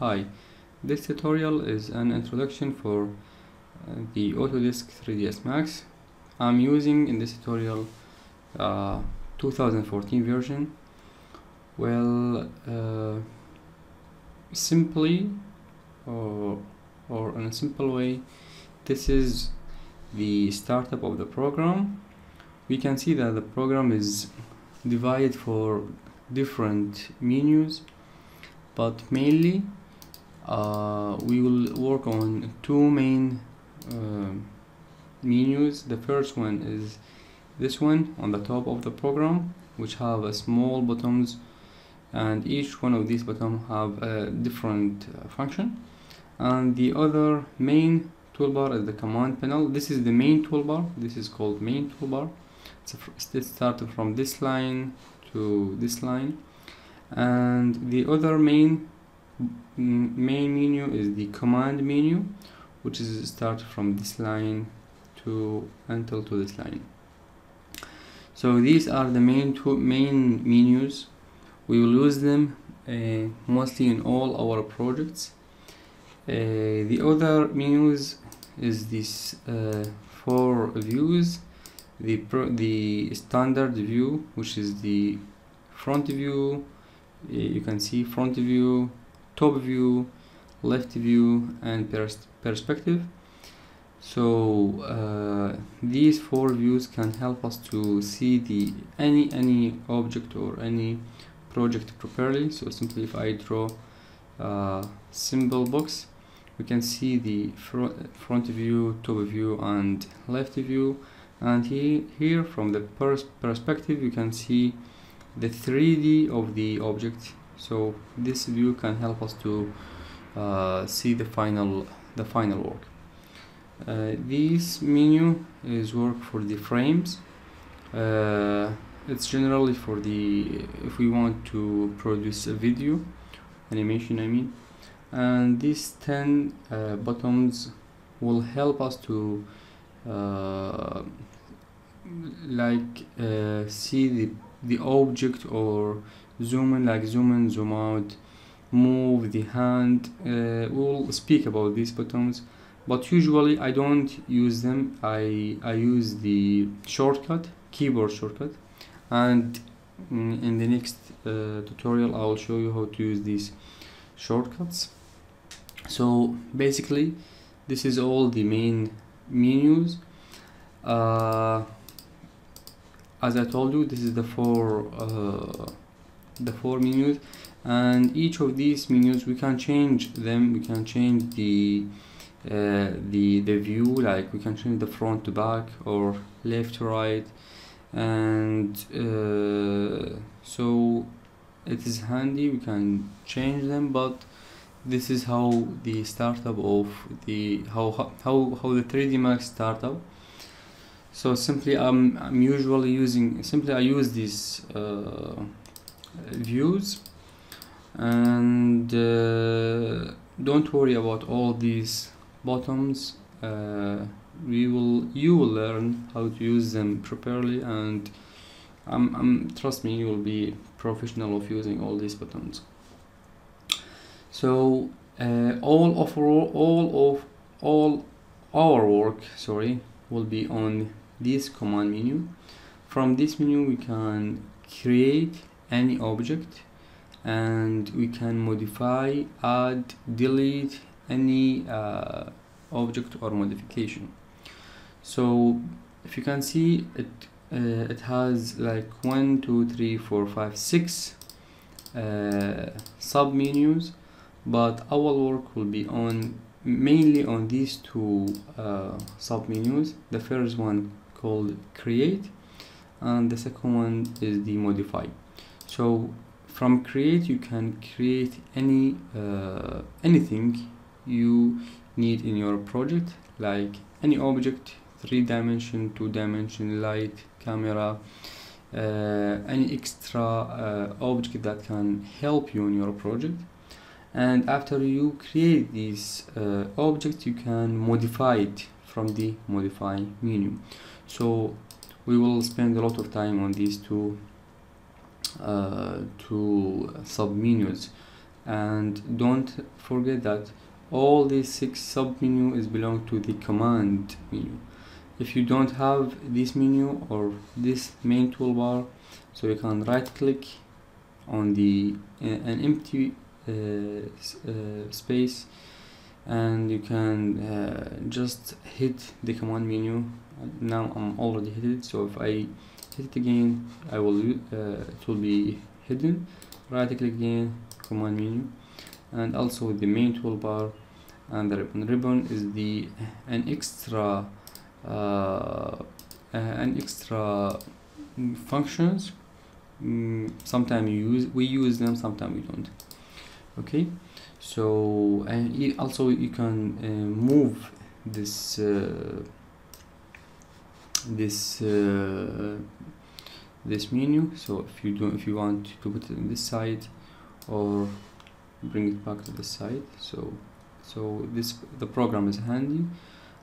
Hi, this tutorial is an introduction for uh, the Autodesk 3ds Max. I'm using in this tutorial uh, 2014 version. Well, uh, simply or, or in a simple way, this is the startup of the program. We can see that the program is divided for different menus but mainly uh, we will work on two main uh, menus. The first one is this one on the top of the program which have a small buttons and each one of these buttons have a different uh, function. And the other main toolbar is the command panel. This is the main toolbar. This is called main toolbar. It's starting from this line to this line. And the other main main menu is the command menu which is start from this line to until to this line. So these are the main two main menus. We will use them uh, mostly in all our projects. Uh, the other menus is this uh, four views. The pro the standard view which is the front view. You can see front view top view left view and pers perspective. So uh, these four views can help us to see the any any object or any project properly. So simply if I draw a symbol box we can see the fr front view top view and left view. And he, here from the pers perspective you can see the 3D of the object so this view can help us to uh, see the final the final work. Uh, this menu is work for the frames. Uh, it's generally for the if we want to produce a video animation I mean. And these 10 uh, buttons will help us to uh, like uh, see the the object or zoom in like zoom in zoom out move the hand uh, we'll speak about these buttons but usually I don't use them. I, I use the shortcut keyboard shortcut and in the next uh, tutorial I will show you how to use these shortcuts. So basically this is all the main menus. Uh, as I told you this is the four uh, the four menus and each of these menus we can change them. We can change the uh, the the view like we can change the front to back or left to right and uh, so it is handy we can change them but this is how the startup of the how how how the 3d max startup. So simply I'm, I'm usually using simply I use this uh, views. And uh, don't worry about all these bottoms. Uh, we will you will learn how to use them properly and I'm, I'm trust me you will be professional of using all these buttons so uh, all of all of all our work sorry will be on this command menu. From this menu we can create any object and we can modify add delete any uh, object or modification. So if you can see it uh, it has like one two three four five six uh, sub menus but our work will be on mainly on these two uh, sub menus the first one called create and the second one is the modify so from create you can create any uh, anything you need in your project like any object three dimension two dimension light camera uh, any extra uh, object that can help you in your project. And after you create these uh, objects you can modify it from the modify menu. So we will spend a lot of time on these two uh, submenus and don't forget that all these six sub menu is belong to the command menu. If you don't have this menu or this main toolbar so you can right click on the uh, an empty uh, uh, space and you can uh, just hit the command menu. Now I'm already hit it so if I it again I will uh, it will be hidden. Right click again command menu. And also the main toolbar and the ribbon. Ribbon is the an extra uh, an extra functions. Mm, sometimes you use we use them sometimes we don't. Okay? So and also you can uh, move this uh, this uh, this menu. So if you do if you want to put it in this side or bring it back to the side. So so this the program is handy.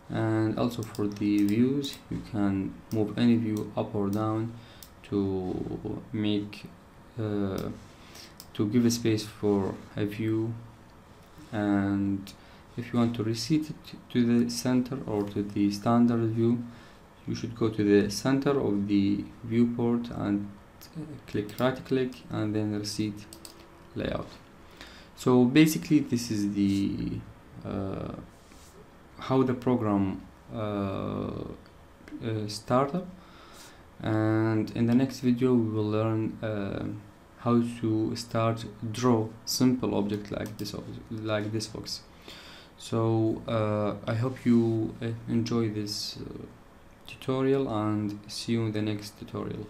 And also for the views you can move any view up or down to make uh, to give a space for a view. And if you want to reset it to the center or to the standard view you should go to the center of the viewport and uh, click right click and then reset layout. So basically this is the uh, how the program uh, uh, startup and in the next video we will learn uh, how to start draw simple object like this like this box. So uh, I hope you uh, enjoy this tutorial and see you in the next tutorial